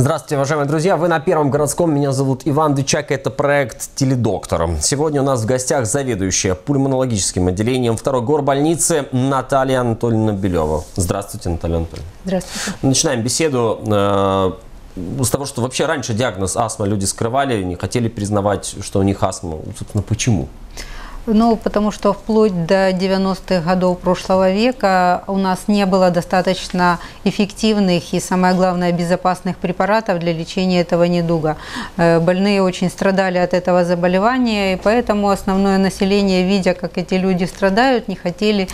Здравствуйте, уважаемые друзья. Вы на Первом городском. Меня зовут Иван Дычак. Это проект «Теледоктор». Сегодня у нас в гостях заведующая пульмонологическим отделением второй горбольницы Наталья Анатольевна Белева. Здравствуйте, Наталья Анатольевна. Здравствуйте. Начинаем беседу э, с того, что вообще раньше диагноз астма люди скрывали, не хотели признавать, что у них астма. Собственно, почему? Ну, потому что вплоть до 90-х годов прошлого века у нас не было достаточно эффективных и, самое главное, безопасных препаратов для лечения этого недуга. Э, больные очень страдали от этого заболевания, и поэтому основное население, видя, как эти люди страдают, не хотели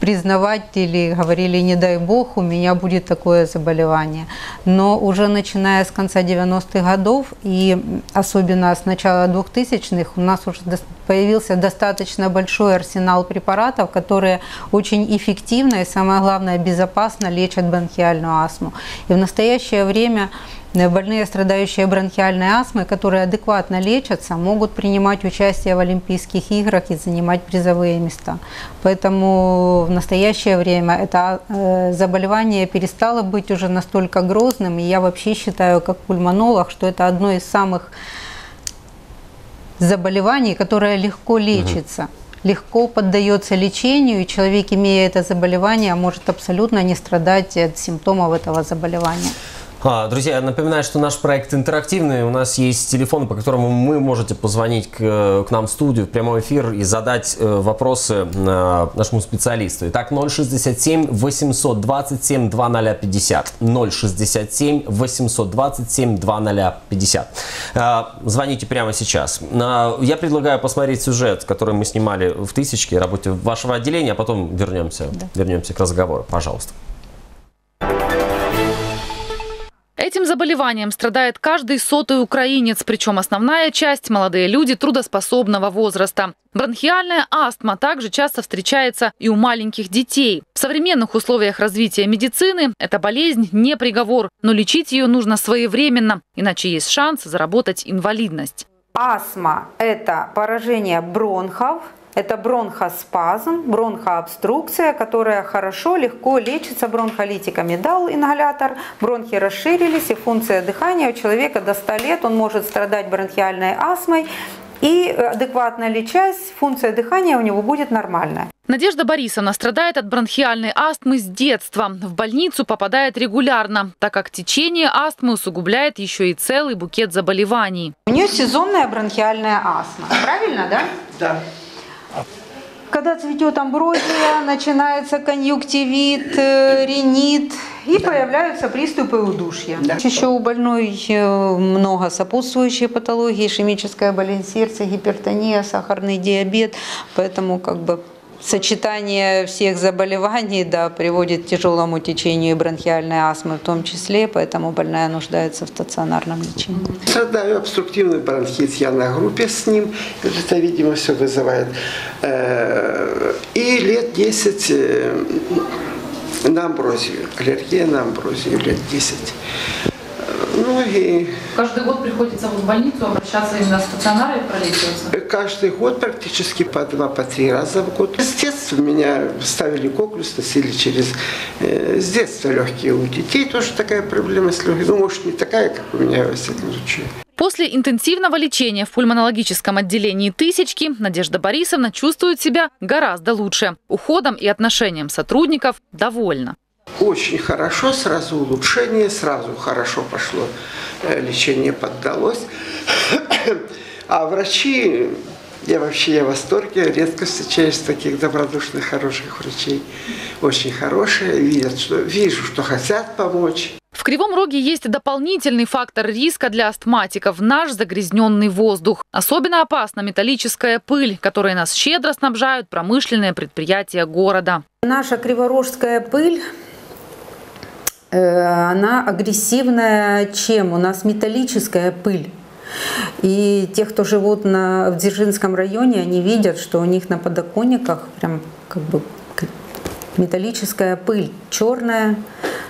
признавать или говорили, не дай бог, у меня будет такое заболевание. Но уже начиная с конца 90-х годов и особенно с начала 2000-х у нас уже появился достаточно большой арсенал препаратов, которые очень эффективно и, самое главное, безопасно лечат бронхиальную астму. И в настоящее время больные, страдающие бронхиальной астмой, которые адекватно лечатся, могут принимать участие в Олимпийских играх и занимать призовые места. Поэтому в настоящее время это э, заболевание перестало быть уже настолько грозным, и я вообще считаю, как пульмонолог, что это одно из самых заболеваний, которое легко лечится. Угу легко поддается лечению, и человек, имея это заболевание, может абсолютно не страдать от симптомов этого заболевания. А, друзья, я напоминаю, что наш проект интерактивный. У нас есть телефон, по которому вы можете позвонить к, к нам в студию, в прямой эфир и задать э, вопросы э, нашему специалисту. Итак, 067 827 2050. 067 827 2050. Э, звоните прямо сейчас. Э, я предлагаю посмотреть сюжет, который мы снимали в «Тысячке», работе вашего отделения, а потом вернемся, да. вернемся к разговору. Пожалуйста. Этим заболеванием страдает каждый сотый украинец, причем основная часть – молодые люди трудоспособного возраста. Бронхиальная астма также часто встречается и у маленьких детей. В современных условиях развития медицины эта болезнь не приговор, но лечить ее нужно своевременно, иначе есть шанс заработать инвалидность. Астма – это поражение бронхов, это бронхоспазм, бронхообструкция, которая хорошо, легко лечится бронхолитиками. Дал ингалятор, бронхи расширились, и функция дыхания у человека до 100 лет, он может страдать бронхиальной астмой, и адекватно лечась, функция дыхания у него будет нормальная. Надежда Борисовна страдает от бронхиальной астмы с детства. В больницу попадает регулярно, так как течение астмы усугубляет еще и целый букет заболеваний. У нее сезонная бронхиальная астма. Правильно, да? Да. Когда цветет амброзия, начинается конъюнктивит, э, ринит и появляются приступы удушья. Да. Еще у больной э, много сопутствующие патологии, ишемическая болезнь сердца, гипертония, сахарный диабет, поэтому как бы сочетание всех заболеваний да, приводит к тяжелому течению бронхиальной астмы в том числе, поэтому больная нуждается в стационарном лечении. Страдаю обструктивный бронхит, я на группе с ним, это, видимо, все вызывает. Э, и лет 10 э, на амброзию, аллергия на амброзию лет 10. Ну и... Каждый год приходится в больницу обращаться именно в стационары и пролечиваться? Каждый год практически по два, по три раза в год. С детства меня ставили коклюс, носили через... Э, с детства легкие у детей тоже такая проблема с легкими. Ну, может, не такая, как у меня, во всяком случае. После интенсивного лечения в пульмонологическом отделении «Тысячки» Надежда Борисовна чувствует себя гораздо лучше. Уходом и отношением сотрудников довольна очень хорошо, сразу улучшение, сразу хорошо пошло, э, лечение поддалось. А врачи, я вообще я в восторге, редко встречаюсь таких добродушных, хороших врачей. Очень хорошие, видят, что, вижу, что хотят помочь. В Кривом Роге есть дополнительный фактор риска для астматиков – наш загрязненный воздух. Особенно опасна металлическая пыль, которой нас щедро снабжают промышленные предприятия города. Наша криворожская пыль она агрессивная чем? У нас металлическая пыль. И те, кто живут на, в Дзержинском районе, они видят, что у них на подоконниках прям как бы металлическая пыль, черная,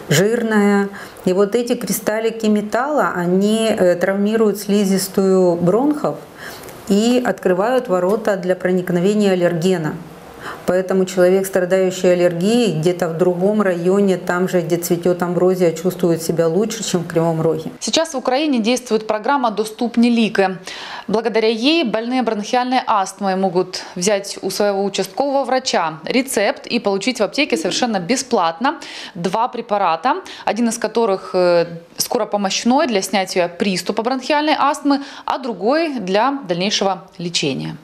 жирная. И вот эти кристаллики металла, они э, травмируют слизистую бронхов и открывают ворота для проникновения аллергена. Поэтому человек, страдающий аллергией, где-то в другом районе, там же, где цветет амброзия, чувствует себя лучше, чем в Кривом Роге. Сейчас в Украине действует программа «Доступни лики». Благодаря ей больные бронхиальной астмой могут взять у своего участкового врача рецепт и получить в аптеке совершенно бесплатно два препарата, один из которых э, скоропомощной для снятия приступа бронхиальной астмы, а другой для дальнейшего лечения.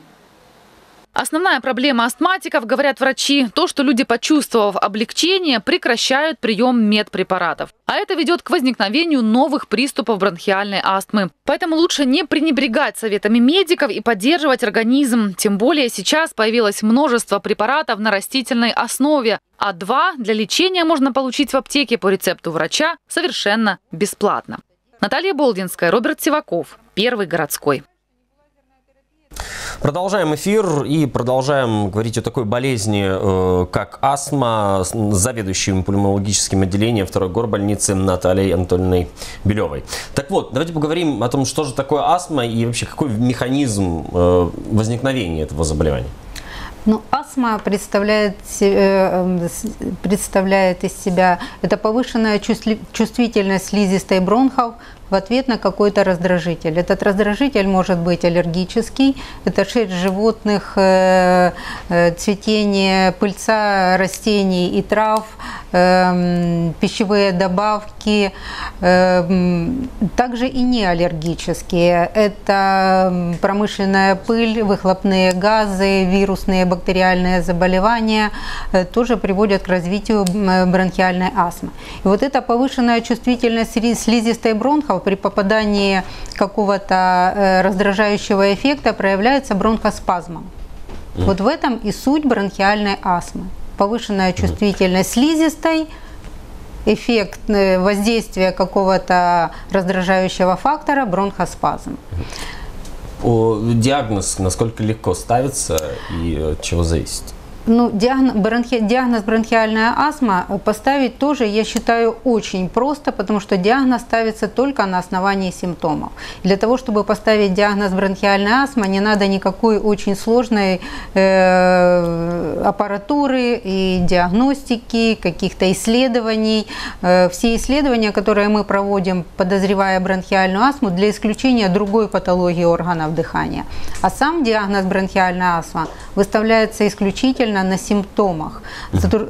Основная проблема астматиков, говорят врачи, то, что люди, почувствовав облегчение, прекращают прием медпрепаратов. А это ведет к возникновению новых приступов бронхиальной астмы. Поэтому лучше не пренебрегать советами медиков и поддерживать организм. Тем более сейчас появилось множество препаратов на растительной основе, а два для лечения можно получить в аптеке по рецепту врача совершенно бесплатно. Наталья Болдинская, Роберт Сиваков, Первый городской. Продолжаем эфир и продолжаем говорить о такой болезни, э, как астма, заведующим пульмонологическим отделением второй горбольницы Натальей Анатольевной Белевой. Так вот, давайте поговорим о том, что же такое астма и вообще какой механизм э, возникновения этого заболевания. Ну, астма представляет, э, представляет из себя это повышенная чувствительность слизистой бронхов в ответ на какой-то раздражитель. Этот раздражитель может быть аллергический, это шерсть животных, э, э, цветение пыльца растений и трав, эм, пищевые добавки, эм, также и не аллергические. Это промышленная пыль, выхлопные газы, вирусные бактериальные заболевания э, тоже приводят к развитию бронхиальной астмы. И вот эта повышенная чувствительность слизистой бронхов при попадании какого-то э, раздражающего эффекта проявляется бронхоспазмом. Mm. Вот в этом и суть бронхиальной астмы. Повышенная чувствительность слизистой, эффект э, воздействия какого-то раздражающего фактора, бронхоспазм. Диагноз насколько легко ставится и от чего зависит? Ну, диагноз, бронхи, диагноз бронхиальная астма поставить тоже, я считаю, очень просто, потому что диагноз ставится только на основании симптомов. Для того, чтобы поставить диагноз бронхиальная астма, не надо никакой очень сложной э, аппаратуры и диагностики, каких-то исследований. Э, все исследования, которые мы проводим, подозревая бронхиальную астму, для исключения другой патологии органов дыхания. А сам диагноз бронхиальная астма выставляется исключительно действительно на симптомах.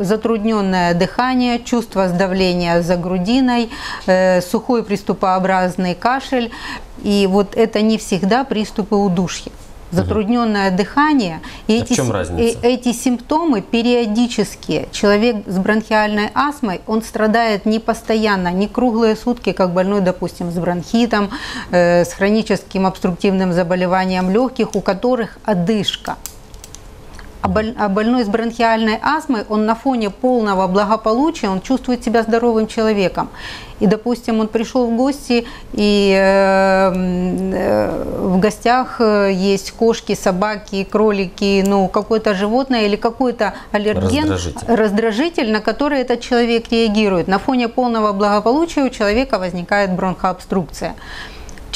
Затрудненное дыхание, чувство сдавления за грудиной, э, сухой приступообразный кашель. И вот это не всегда приступы удушья затрудненное угу. дыхание. И а эти, в чем разница? эти симптомы периодические. Человек с бронхиальной астмой, он страдает не постоянно, не круглые сутки, как больной, допустим, с бронхитом, э, с хроническим обструктивным заболеванием легких, у которых одышка. А, а больной с бронхиальной астмой, он на фоне полного благополучия, он чувствует себя здоровым человеком. И, допустим, он пришел в гости, и э, э, в гостях э, есть кошки, собаки, кролики, ну, какое-то животное или какой-то аллерген, раздражитель. раздражитель, на который этот человек реагирует. На фоне полного благополучия у человека возникает бронхообструкция.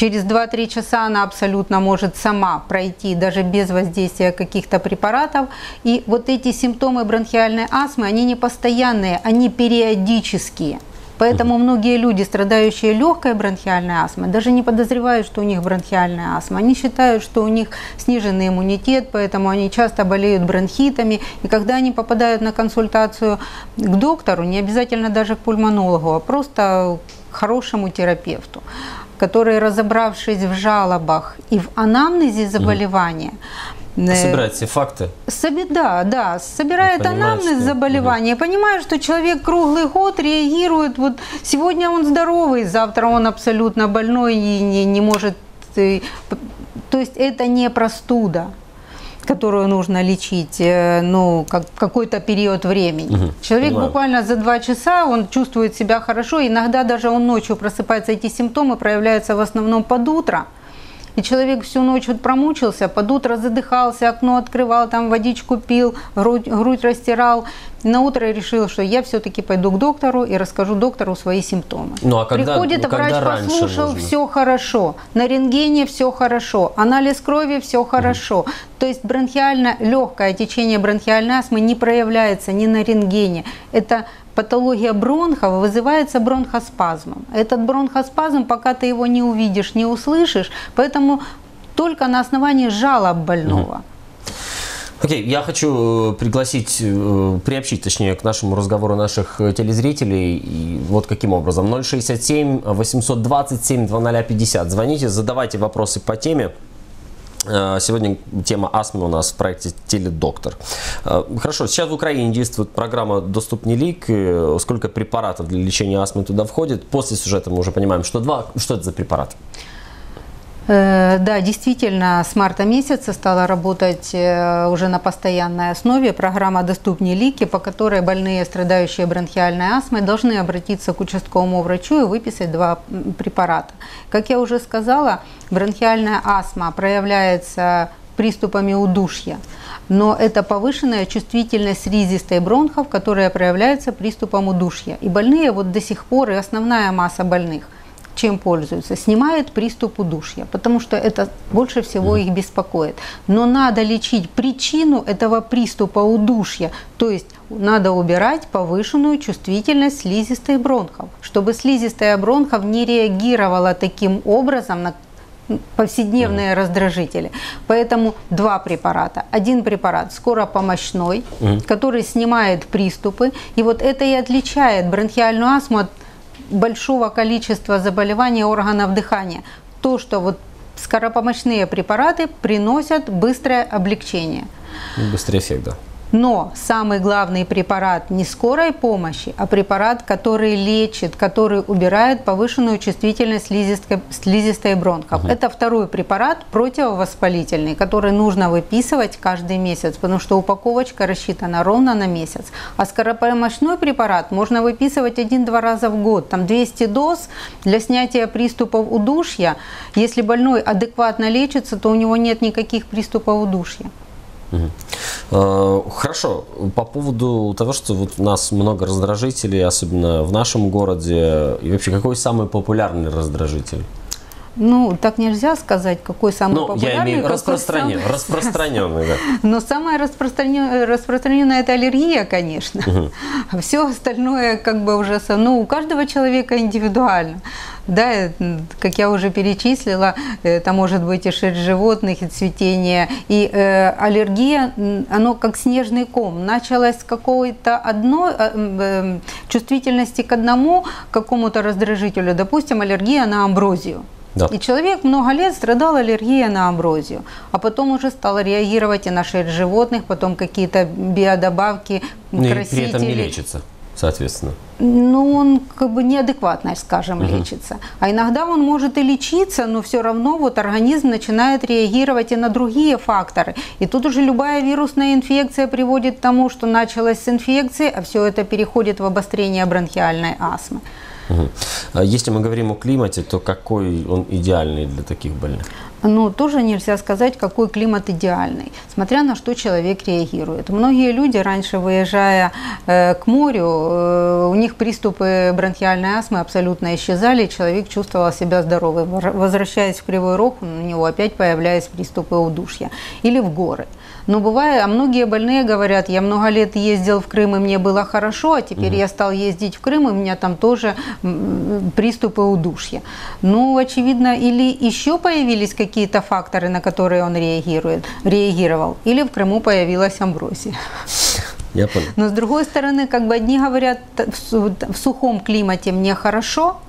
Через 2-3 часа она абсолютно может сама пройти, даже без воздействия каких-то препаратов. И вот эти симптомы бронхиальной астмы, они не постоянные, они периодические. Поэтому многие люди, страдающие легкой бронхиальной астмой, даже не подозревают, что у них бронхиальная астма. Они считают, что у них сниженный иммунитет, поэтому они часто болеют бронхитами. И когда они попадают на консультацию к доктору, не обязательно даже к пульмонологу, а просто к хорошему терапевту, который, разобравшись в жалобах и в анамнезе заболевания, mm. Собирает все факты. Соби, да, да, собирает анамнез что... заболевания, угу. понимает, что человек круглый год реагирует, вот сегодня он здоровый, завтра он абсолютно больной и не, не может... Э, то есть это не простуда которую нужно лечить э, ну, как, какой-то период времени. Угу, Человек понимаю. буквально за два часа, он чувствует себя хорошо, иногда даже он ночью просыпается, эти симптомы проявляются в основном под утро. И человек всю ночь вот промучился, под утро задыхался, окно открывал, там водичку пил, грудь, грудь растирал. На утро решил, что я все-таки пойду к доктору и расскажу доктору свои симптомы. Ну, а когда, Приходит ну, врач, послушал, все хорошо. На рентгене все хорошо. Анализ крови все хорошо. То есть бронхиально легкое течение бронхиальной астмы не проявляется ни на рентгене. Это патология бронхов вызывается бронхоспазмом. Этот бронхоспазм, пока ты его не увидишь, не услышишь, поэтому только на основании жалоб больного. Окей, я хочу э, пригласить, э, приобщить, точнее, к нашему разговору наших э, телезрителей. И вот каким образом. 067 827 2050. Звоните, задавайте вопросы по теме. Сегодня тема астмы у нас в проекте «Теледоктор». Хорошо, сейчас в Украине действует программа «Доступный лик». Сколько препаратов для лечения астмы туда входит? После сюжета мы уже понимаем, что два. Что это за препараты? Э, да, действительно, с марта месяца стала работать э, уже на постоянной основе программа «Доступнее лики», по которой больные, страдающие бронхиальной астмой, должны обратиться к участковому врачу и выписать два препарата. Как я уже сказала, бронхиальная астма проявляется приступами удушья, но это повышенная чувствительность слизистой бронхов, которая проявляется приступом удушья. И больные вот до сих пор, и основная масса больных – чем пользуются, снимает приступ удушья, потому что это больше всего их беспокоит. Но надо лечить причину этого приступа удушья, то есть надо убирать повышенную чувствительность слизистой бронхов, чтобы слизистая бронхов не реагировала таким образом на повседневные mm. раздражители. Поэтому два препарата. Один препарат скоропомощной, mm. который снимает приступы. И вот это и отличает бронхиальную астму от большого количества заболеваний органов дыхания. То, что вот скоропомощные препараты приносят быстрое облегчение. Быстрый эффект, да. Но самый главный препарат не скорой помощи, а препарат, который лечит, который убирает повышенную чувствительность слизистой, слизистой бронхов. Угу. Это второй препарат противовоспалительный, который нужно выписывать каждый месяц, потому что упаковочка рассчитана ровно на месяц. А скоропомощной препарат можно выписывать один-два раза в год. Там 200 доз для снятия приступов удушья. Если больной адекватно лечится, то у него нет никаких приступов удушья. Угу. Хорошо, по поводу того, что вот у нас много раздражителей, особенно в нашем городе, и вообще какой самый популярный раздражитель? Ну, так нельзя сказать, какой самый ну, популярный. Я имею распространен, самый... распространенный, да. Но самая распространенная, распространенная это аллергия, конечно. Угу. А все остальное как бы уже, ну, у каждого человека индивидуально. Да, э, как я уже перечислила, это может быть и шерсть животных, и цветение. И э, аллергия, оно как снежный ком. Началось с какой-то одной э, э, чувствительности к одному какому-то раздражителю, допустим, аллергия на амброзию. Да. И человек много лет страдал аллергией на амброзию, а потом уже стал реагировать и на шерсть животных, потом какие-то биодобавки, ну, красители. И при этом не лечится, соответственно. Ну, он как бы неадекватно, скажем, угу. лечится. А иногда он может и лечиться, но все равно вот организм начинает реагировать и на другие факторы. И тут уже любая вирусная инфекция приводит к тому, что началась с инфекции, а все это переходит в обострение бронхиальной астмы. Угу. Если мы говорим о климате, то какой он идеальный для таких больных? Ну, тоже нельзя сказать, какой климат идеальный, смотря на что человек реагирует. Многие люди, раньше выезжая э, к морю, э, у них приступы бронхиальной астмы абсолютно исчезали, и человек чувствовал себя здоровым. Возвращаясь в Кривой Рог, у него опять появлялись приступы удушья. Или в горы. Но бывает, а многие больные говорят, я много лет ездил в Крым, и мне было хорошо, а теперь угу. я стал ездить в Крым, и у меня там тоже приступы удушья. Ну, очевидно, или еще появились какие-то факторы, на которые он реагирует, реагировал, или в Крыму появилась амброзия. Я понял. Но с другой стороны, как бы одни говорят, в сухом климате мне хорошо,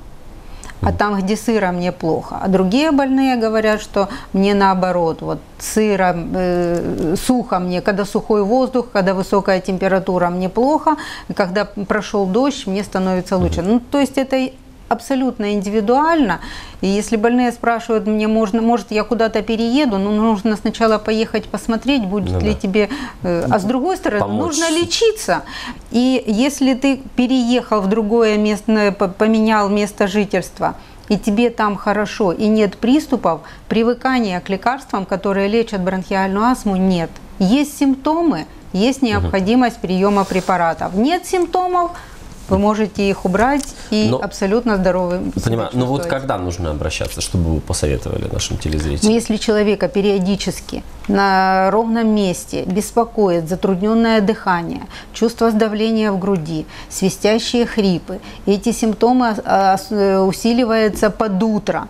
а там, где сыро, мне плохо. А другие больные говорят, что мне наоборот, вот сыро, э, сухо мне, когда сухой воздух, когда высокая температура, мне плохо, когда прошел дождь, мне становится лучше. Ну, то есть это абсолютно индивидуально. И если больные спрашивают мне, можно, может, я куда-то перееду, но нужно сначала поехать посмотреть, будет ну, ли да. тебе... Э, а с другой стороны, Помочь. нужно лечиться. И если ты переехал в другое место, поменял место жительства, и тебе там хорошо, и нет приступов, привыкания к лекарствам, которые лечат бронхиальную астму, нет. Есть симптомы, есть необходимость приема препаратов. Нет симптомов, вы можете их убрать и Но- абсолютно здоровым Понимаю. Ну вот когда нужно обращаться, чтобы вы посоветовали нашим Но телезрителям? если человека периодически на ровном месте беспокоит затрудненное дыхание, чувство сдавления в груди, свистящие хрипы, эти симптомы а, с- э, усиливаются под утро,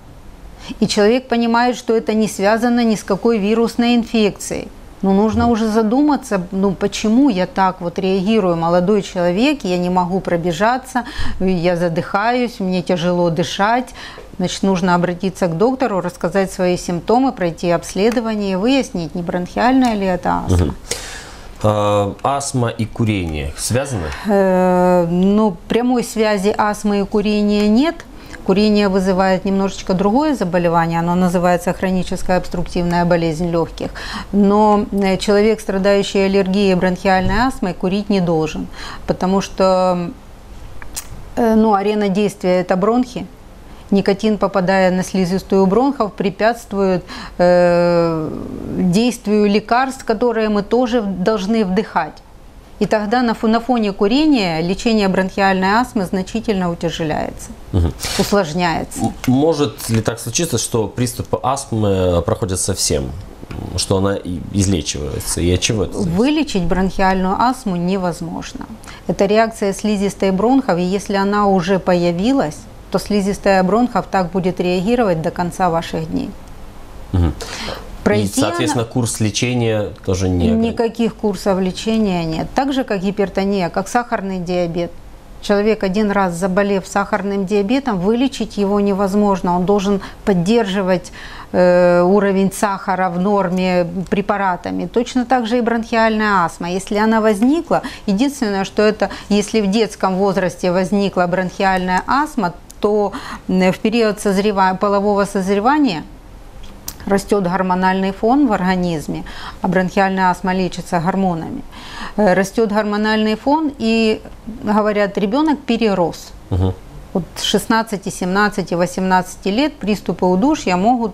и человек понимает, что это не связано ни с какой вирусной инфекцией, ну, нужно уже задуматься, ну, почему я так вот реагирую, молодой человек, я не могу пробежаться, я задыхаюсь, мне тяжело дышать. Значит, нужно обратиться к доктору, рассказать свои симптомы, пройти обследование выяснить, не бронхиальная ли это астма. Э, Астма и курение связаны? Э, Ну, прямой связи астмы и курения нет. Курение вызывает немножечко другое заболевание, оно называется хроническая обструктивная болезнь легких. Но э, человек, страдающий аллергией бронхиальной астмой, курить не должен, потому что э, ну, арена действия – это бронхи, Никотин, попадая на слизистую бронхов, препятствует э, действию лекарств, которые мы тоже должны вдыхать. И тогда на, фо- на фоне курения лечение бронхиальной астмы значительно утяжеляется, усложняется. М- Может ли так случиться, что приступы астмы проходят совсем? Что она излечивается? И от чего это? зависит? Вылечить бронхиальную астму невозможно. Это реакция слизистой бронхов, и если она уже появилась, то слизистая бронхов так будет реагировать до конца ваших дней. И, Пройти она- соответственно, курс лечения тоже не ограничен. Никаких курсов лечения нет. Так же, как гипертония, как сахарный диабет. Человек один раз заболев сахарным диабетом, вылечить его невозможно. Он должен поддерживать э, уровень сахара в норме препаратами. Точно так же и бронхиальная астма. Если она возникла, единственное, что это, если в детском возрасте возникла бронхиальная астма, то в период созрева- полового созревания растет гормональный фон в организме, а бронхиальная астма лечится гормонами. Э, Растет гормональный фон, и говорят, ребенок перерос. Вот с 16, 17, 18 лет приступы удушья могут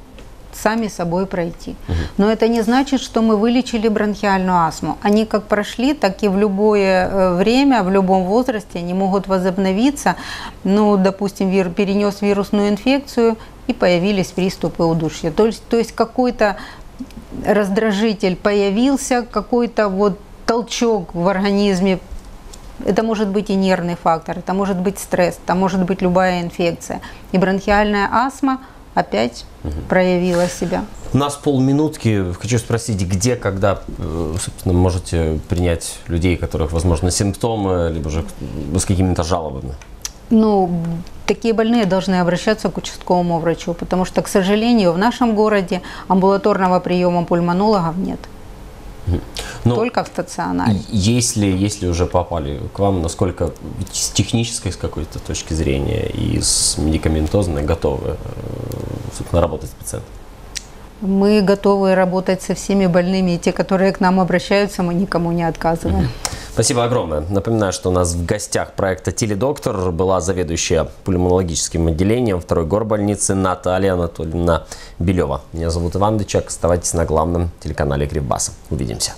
сами собой пройти. Но это не значит, что мы вылечили бронхиальную астму. Они как прошли, так и в любое э, время, в любом возрасте они могут возобновиться. Ну, допустим, вир- перенес вирусную инфекцию и появились приступы удушья. То есть, то есть какой-то раздражитель появился, какой-то вот толчок в организме это может быть и нервный фактор, это может быть стресс, это может быть любая инфекция. И бронхиальная астма опять проявила себя. У нас полминутки. Хочу спросить, где, когда, э, собственно, можете принять людей, у которых, возможно, симптомы, либо же с какими-то жалобами? Ну, такие больные должны обращаться к участковому врачу, потому что, к сожалению, в нашем городе амбулаторного приема пульмонологов нет, Ну, только в стационаре. Если, если уже попали к вам, насколько с технической, с какой-то точки зрения и с медикаментозной готовы, э, собственно, работать с пациентом? Мы готовы работать со всеми больными, и те, которые к нам обращаются, мы никому не отказываем. Спасибо огромное. Напоминаю, что у нас в гостях проекта «Теледоктор» была заведующая пульмонологическим отделением второй горбольницы Наталья Анатольевна Белева. Меня зовут Иван Дычак. Оставайтесь на главном телеканале Кривбаса. Увидимся.